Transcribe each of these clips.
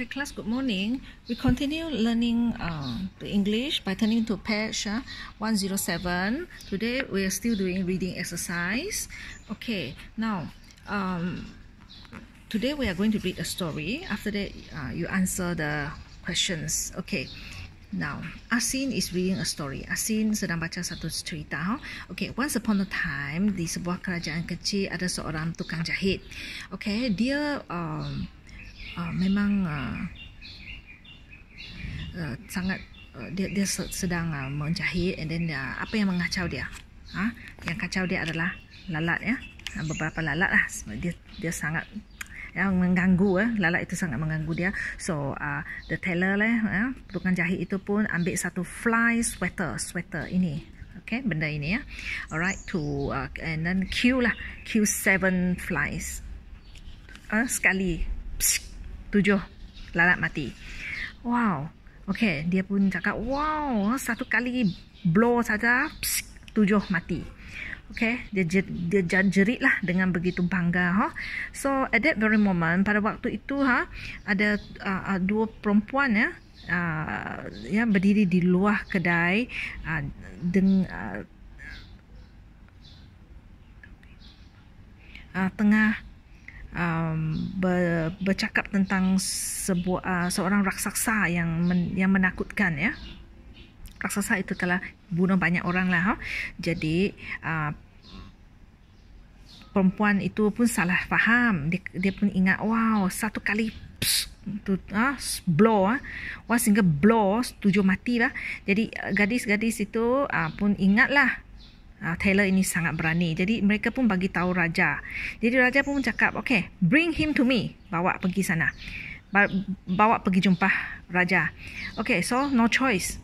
Okay, class, good morning. We continue learning uh, the English by turning to page uh, 107. Today, we are still doing reading exercise. Okay, now, um, today we are going to read a story. After that, uh, you answer the questions. Okay, now, Asin is reading a story. Asin sedang baca satu cerita. Okay, once upon a time, di sebuah kerajaan kecil ada seorang tukang jahit. Okay, dia... Um, uh, memang uh, uh, sangat uh, dia dia sedang uh, menjahit and then uh, apa yang mengacau dia? Ha yang kacau dia adalah lalat ya. Beberapa lalat lah. Dia dia sangat yang mengganggu eh lalat itu sangat mengganggu dia. So uh, the tailor lah ya tukang jahit itu pun ambil satu fly sweater sweater ini. Okay benda ini ya. Alright to uh, and then kill lah. Kill seven flies. Uh, sekali. Psst tujuh lalat mati. Wow. Okay, dia pun cakap, wow, satu kali blow saja, tujuh mati. Okay, dia, dia jerit lah dengan begitu bangga. Ha? So, at that very moment, pada waktu itu, ha, ada uh, uh, dua perempuan ya, uh, yang berdiri di luar kedai uh, dengan uh, uh, tengah um, ber, bercakap tentang sebuah uh, seorang raksasa yang men, yang menakutkan ya. Raksasa itu telah bunuh banyak orang lah. Ha? Jadi uh, perempuan itu pun salah faham. Dia, dia pun ingat wow satu kali pss, tu ah blow ah wah sehingga blow tujuh mati lah jadi gadis-gadis itu ah, pun ingatlah uh, Taylor ini sangat berani. Jadi mereka pun bagi tahu raja. Jadi raja pun cakap, "Okay, bring him to me." Bawa pergi sana. Bawa pergi jumpa raja. Okay, so no choice.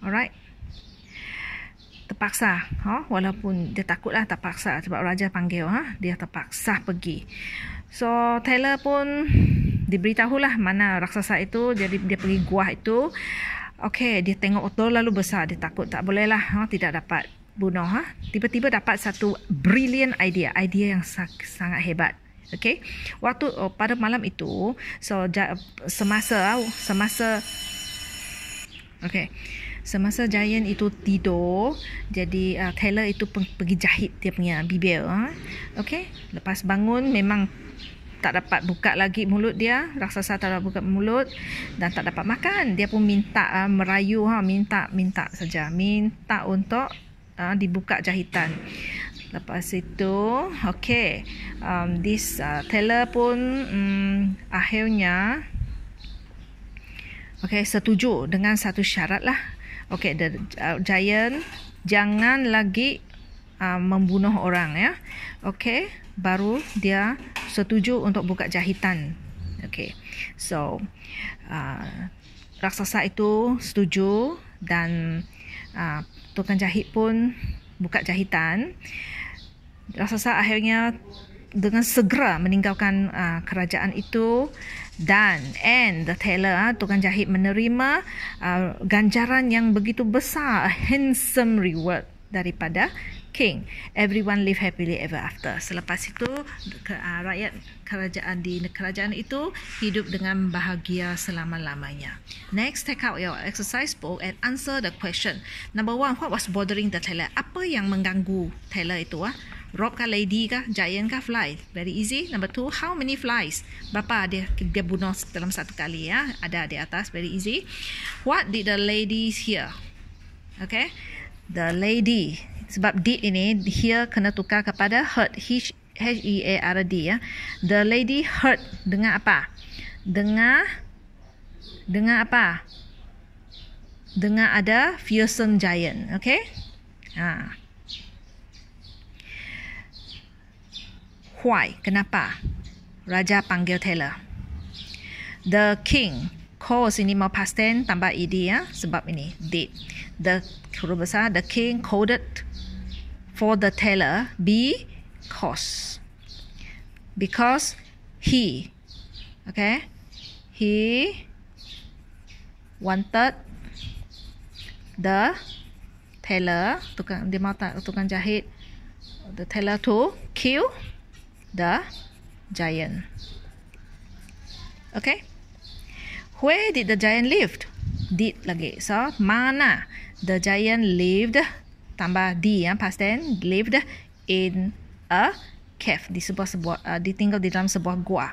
Alright. Terpaksa, ha? walaupun dia takutlah terpaksa sebab raja panggil, ha? dia terpaksa pergi. So Taylor pun diberitahulah mana raksasa itu, jadi dia pergi gua itu. Okey, dia tengok otor lalu besar. Dia takut tak boleh lah. Ha? Tidak dapat bunuh. Ha? Tiba-tiba dapat satu brilliant idea. Idea yang sangat hebat. Okey. Waktu oh, pada malam itu, so ja, semasa semasa Okey. Semasa Giant itu tidur, jadi uh, Taylor itu pergi jahit dia punya bibir. Ha? Okey. Lepas bangun memang tak dapat buka lagi mulut dia raksasa tak dapat buka mulut dan tak dapat makan dia pun minta uh, merayu ha minta minta saja minta untuk uh, dibuka jahitan. Lepas itu okey um, this uh, teller pun um, akhirnya okey setuju dengan satu syarat lah. Okey the uh, giant jangan lagi uh, membunuh orang ya okey baru dia setuju untuk buka jahitan. Okay, so uh, raksasa itu setuju dan uh, tukang jahit pun buka jahitan. Raksasa akhirnya dengan segera meninggalkan uh, kerajaan itu dan and the tailor tukang jahit menerima uh, ganjaran yang begitu besar a handsome reward daripada king. Everyone live happily ever after. Selepas itu uh, rakyat kerajaan di kerajaan itu hidup dengan bahagia selama-lamanya. Next, take out your exercise book and answer the question. Number one, what was bothering the tailor? Apa yang mengganggu tailor itu? Ah? Rob kah lady kah? Giant kah fly? Very easy. Number two, how many flies? Berapa dia dia bunuh dalam satu kali ya? Ada di atas. Very easy. What did the ladies hear? Okay. The lady sebab did ini here kena tukar kepada heard H E A R D ya. The lady heard dengan apa? Dengar dengan apa? Dengan ada fearsome giant okay? Ha. Why? Kenapa? Raja panggil Taylor. The king cause ini mau past tense tambah ed ya sebab ini did the huruf besar the king coded for the teller be cause. Because he okay he wanted the teller tukang dia mahu tukang jahit the teller to kill the giant. Okay. Where did the giant live? Did lagi. So, mana the giant lived tambah d ya past tense lived in a cave di sebuah sebuah uh, ditinggal di dalam sebuah gua.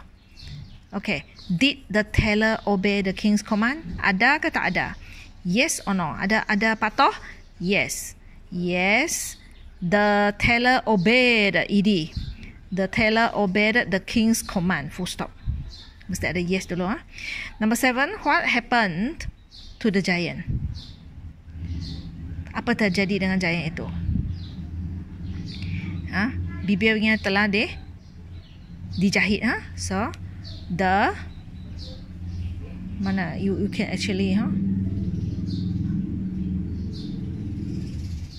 Okay. Did the teller obey the king's command? Ada ke tak ada? Yes or no? Ada ada patoh? Yes. Yes. The teller obeyed ed. The teller obeyed the king's command. Full stop. Mesti ada yes dulu. Ha? Number seven, what happened to the giant? Apa terjadi dengan giant itu? Ha? Bibirnya telah di dijahit. Ha? So, the mana you you can actually ha?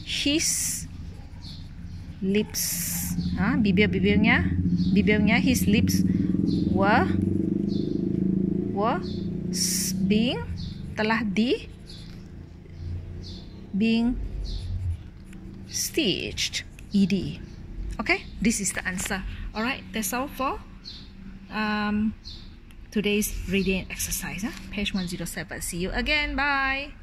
his lips ha? bibir-bibirnya bibirnya his lips were were being telah di being stitched ed okay? This is the answer. All right that's all for um today's reading exercise huh? page 107 see you again. Bye